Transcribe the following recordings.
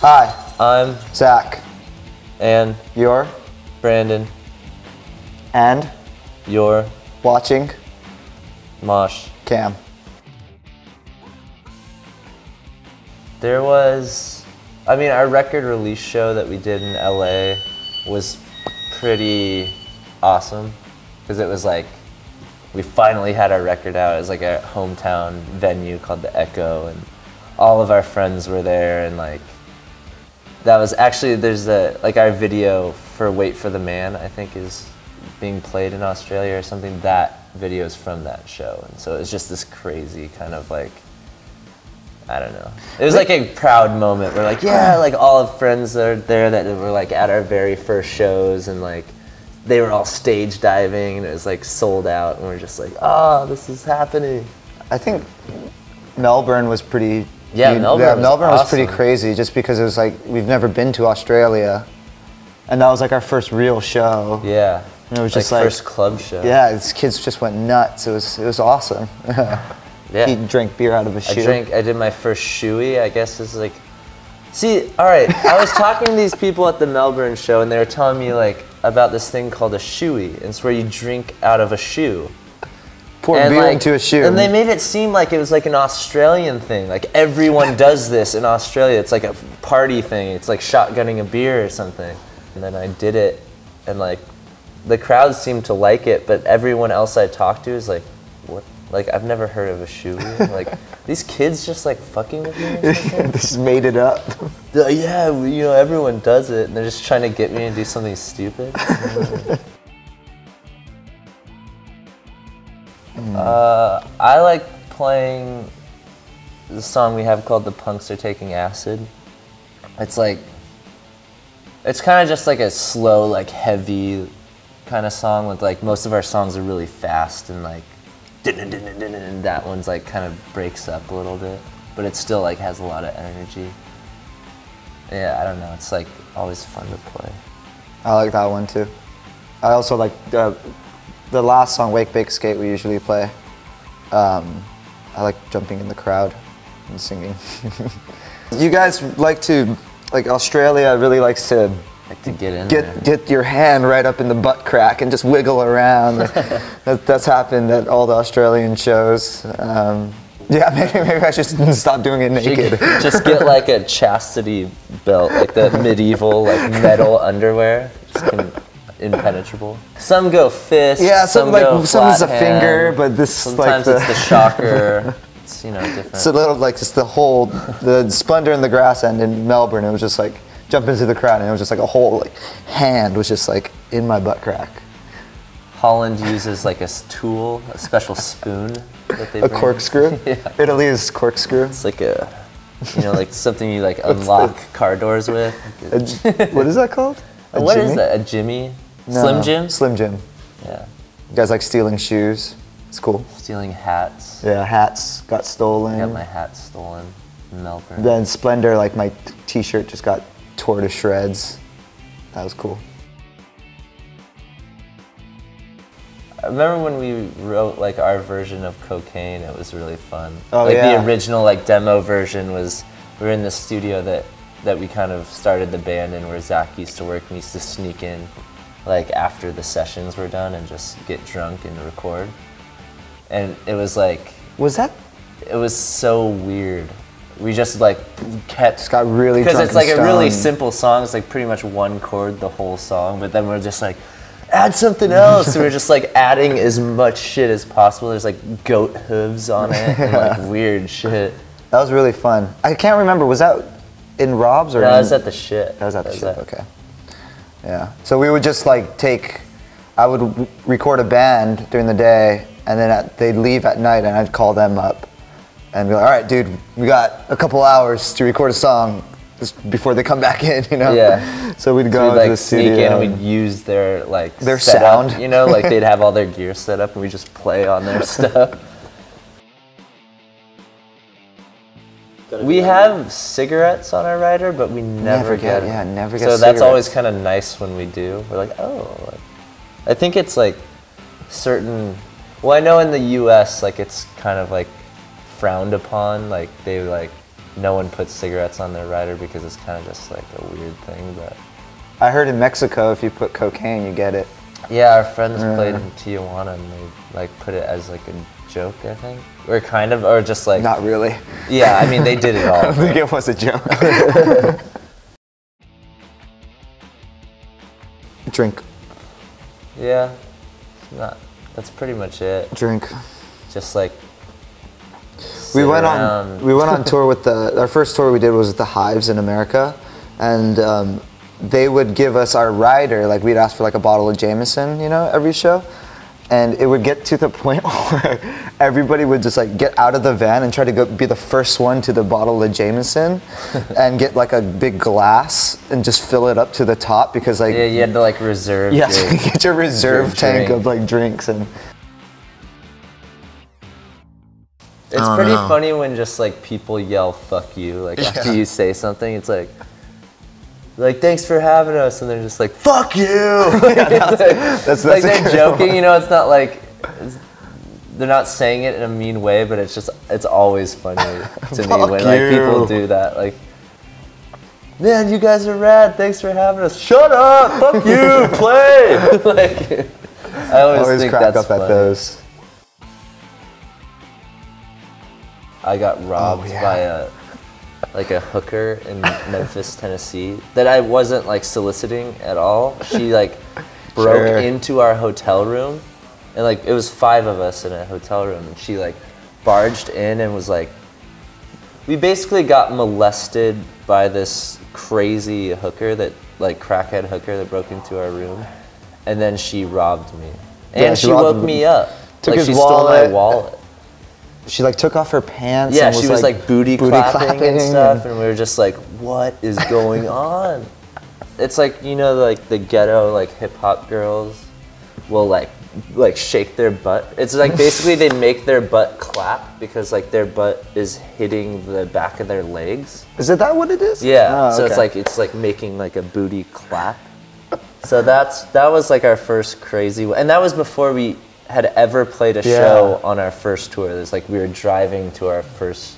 Hi, I'm Zac. and You're Brendon. and You're watching Mosh. Cam. There was, I mean, our record release show that we did in LA was pretty awesome because it was like we finally had our record out. It was like a hometown venue called the Echo, and all of our friends were there, and like that was actually there's a like our video for Wait for the Man I think is being played in Australia or something. That video is from that show, and so it was just this crazy kind of like. I don't know. It was like a proud moment. We're like, yeah, like all of friends that are there that were like at our very first shows and like they were all stage diving and it was like sold out and we're just like, oh, this is happening. I think Melbourne was pretty. Yeah, Melbourne was Melbourne was pretty crazy just because it was like we've never been to Australia, and that was like our first real show. Yeah. It was just like- first club show. Yeah, these kids just went nuts. It was it was awesome. Yeah. He drank beer out of a I shoe. drank. I did my first shoey. I guess is like. See, all right. I was talking to these people at the Melbourne show, and they were telling me like about this thing called a shoey. and It's where you drink out of a shoe. Pour And, beer like- into a shoe. And they made it seem like it was like an Australian thing. Like everyone does this in Australia. It's like a party thing. It's like shotgunning a beer or something. And then I did it, and like the crowd seemed to like it, but everyone else I talked to is like, what? Like I've never heard of a shoey. like these kids just like fucking with me. Or something? they just made it up. Like, yeah, you know, everyone does it, and they're just trying to get me to do something stupid. Uh, I like playing the song we have called "The Punks Are Taking Acid." It's like, it's kind of just like a slow, like heavy kind of song with like most of our songs are really fast and like, and that one's like kind of breaks up a little bit, but it still like has a lot of energy. Yeah, I don't know. It's like always fun to play. I like that one too. I also like the, the last song, Wake, Bake, Skate, we usually play. Um, I like jumping in the crowd and singing. you guys like to, like Australia really likes to Like to get in there. get, get your hand right up in the butt crack and just wiggle around. that, that's happened at all the Australian shows. Um, yeah, maybe, maybe I should stop doing it naked. just get like a chastity belt, like the medieval like metal underwear. Impenetrable. Some go fist. Yeah, some, like, go some is a finger, but this, like, the- it's the shocker. It's you know different. It's a little like just the whole the Splendour in the Grass end in Melbourne. It was just like jump into the crowd, and it was just like a whole like hand was just like in my butt crack. Holland uses like a tool, a special spoon that they A bring. corkscrew. Yeah. Italy is corkscrew. It's like a, you know, like something you like unlock car doors with. A what is that called? A What is jimmy? that? A Jimmy? No, Slim Jim? Slim Jim. Yeah. You guys like stealing shoes? It's cool. Stealing hats. Yeah, hats got stolen. I got my hat stolen Melbourne. Then Splendour, like my t- t-shirt just got tore to shreds. That was cool. I remember when we wrote like our version of cocaine, it was really fun. Oh, like yeah. the original like demo version was we were in the studio that that we kind of started the band in where Zac used to work and we used to sneak in like after the sessions were done and just get drunk and record. And it was like Was that? it was so weird. We just like kept Just got really because it's like a really simple song. It's like pretty much one chord the whole song, but then we're just like add something else. we're just like adding as much shit as possible. There's like goat hooves on it and like weird shit. That was really fun. I can't remember. Was that in Rob's or? That in- was at the shit. That was at the ship. at- Okay. Yeah. So we would just like take. I would record a band during the day, and then at, they'd leave at night, and I'd call them up, and be like, "All right, dude, we got a couple hours to record a song just before they come back in," you know. Yeah. So we'd So go we'd into like the sneak studio. in and we'd use their like Their setup, sound. You know, like they'd have all their gear set up and we just play on their stuff. We have cigarettes on our rider, but we never, Never get- get, yeah, never get So that's always kind of nice when we do. We're like, oh, I think it's like certain. Well, I know in the U.S. like it's kind of like frowned upon. Like they like no one puts cigarettes on their rider because it's kind of just like a weird thing. But I heard in Mexico, if you put cocaine, you get it. Yeah, our friends played in Tijuana and they like put it as like a joke, I think, or kind of, or just like Not really. yeah. I mean, they did it I all. don't think it was a joke. Drink, Yeah, it's not. That's pretty much it. drink. Just like We went around. on. We went on tour with the. Our first tour we did was with the Hives in America, and um, they would give us our rider. Like we'd ask for like a bottle of Jameson, you know, every show, and it would get to the point where everybody would just like get out of the van and try to go be the first one to the bottle of Jameson, and get like a big glass and just fill it up to the top because like Yeah, you had to like reserve. Yes, your- get your reserve your tank drink. of like drinks and. It's pretty know. funny when just like people yell "fuck you" like after you say something. It's like, like thanks for having us, and they're just like "fuck you." It's like, That's, like that's a they're joking, one. you know. It's not like it's, they're not saying it in a mean way, but it's just it's always funny to me when like people do that. Like, man, you guys are rad. Thanks for having us. Shut up. Fuck you. Play. like, I always, Always think crack that's up at those. I got oh, robbed Oh, yeah. by a like a hooker in Memphis, Tennessee that I wasn't like soliciting at all. She like broke Sure. into our hotel room and like it was five of us in a hotel room and she like barged in and was like we basically got molested by this crazy hooker that like crackhead hooker that broke into our room and then she robbed me. And Yeah, she she, woke me up. Took like his she stole my wallet. She like took off her pants. Yeah, and she was like, booty, clapping, and stuff, and we were just like, "What is going on?" It's like you know, like the ghetto, like hip hop girls will like like shake their butt. It's like basically they make their butt clap because like their butt is hitting the back of their legs. Is it that what it is? Yeah, Oh, so it's like it's like making like a booty clap. So that's that was like our first crazy one, and that was before we had ever played a Yeah. show on our first tour. It was like we were driving to our first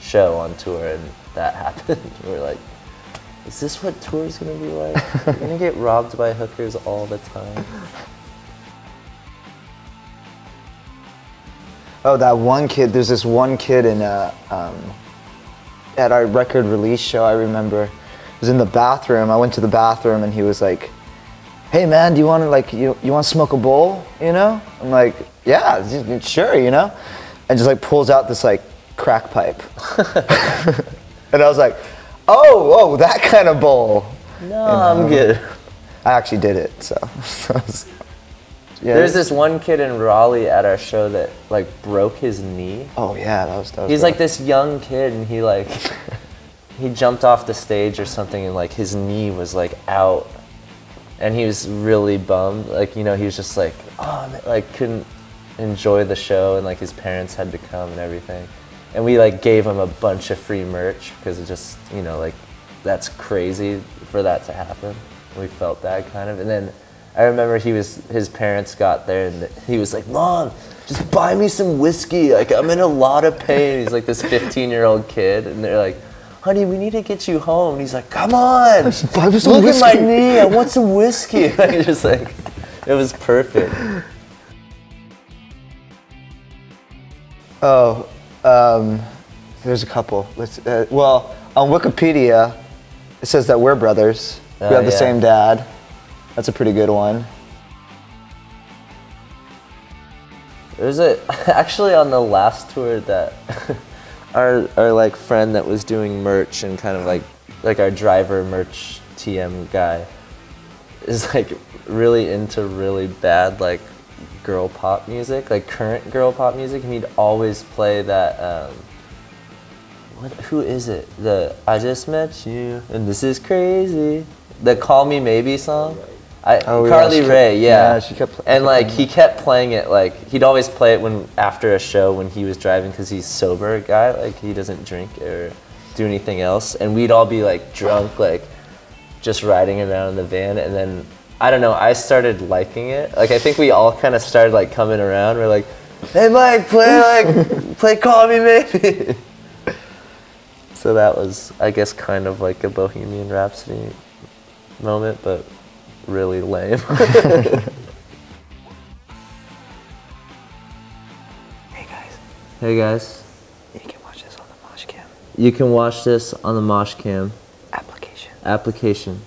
show on tour, and that happened. we were like, "Is this what tour is gonna be like? We're gonna get robbed by hookers all the time." Oh, that one kid. There's this one kid in a um, at our record release show. I remember was in the bathroom. I went to the bathroom and he was like, "Hey man, do you want to like you you want to smoke a bowl? You know?" I'm like, "Yeah, sure, you know," and just like pulls out this like crack pipe, and I was like, "Oh, oh, that kind of bowl." No, I'm good. I actually did it, so. yeah. There's this one kid in Raleigh at our show that like broke his knee. Oh yeah, that was. That was He's rough. like this young kid, and he like he jumped off the stage or something, and like his knee was like out, and he was really bummed. Like you know, he was just like, oh, man, like couldn't enjoy the show, and like his parents had to come and everything, and we like gave him a bunch of free merch because it just you know like that's crazy for that to happen. We felt that kind of, and then. I remember he was his parents got there and he was like, "Mom, just buy me some whiskey. Like I'm in a lot of pain." He's like this 15 year old kid, and they're like, "Honey, we need to get you home." And he's like, "Come on, Buy me some look at my whiskey." knee. I want some whiskey." Like just like, it was perfect. Oh, um, there's a couple. Let's, uh, well, on Wikipedia, it says that we're brothers. we Oh, have the yeah. same dad. That's a pretty good one. There's a actually on the last tour that our our like friend that was doing merch and kind of like like our driver merch TM guy is like really into really bad like girl pop music, like current girl pop music, and he'd always play that. Um, what? Who is it? The I just met you and this is crazy. The Call Me Maybe song. I, Oh, yeah, Carly kept- Rae, yeah. yeah, she kept and like he kept playing it like he'd always play it when after a show when he was driving because he's sober guy like he doesn't drink or do anything else. And we'd all be like drunk like just riding around in the van. And then I don't know I started liking it. Like I think we all kind of started like coming around. We're like hey Mike play like play call me maybe So that was, I guess, kind of like a Bohemian Rhapsody moment, but really lame. Hey guys, hey guys, you can watch this on the Moshcam you can watch this on the Moshcam application. application.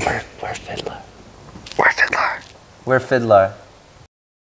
We're, we're FIDLAR. We're FIDLAR. We're FIDLAR.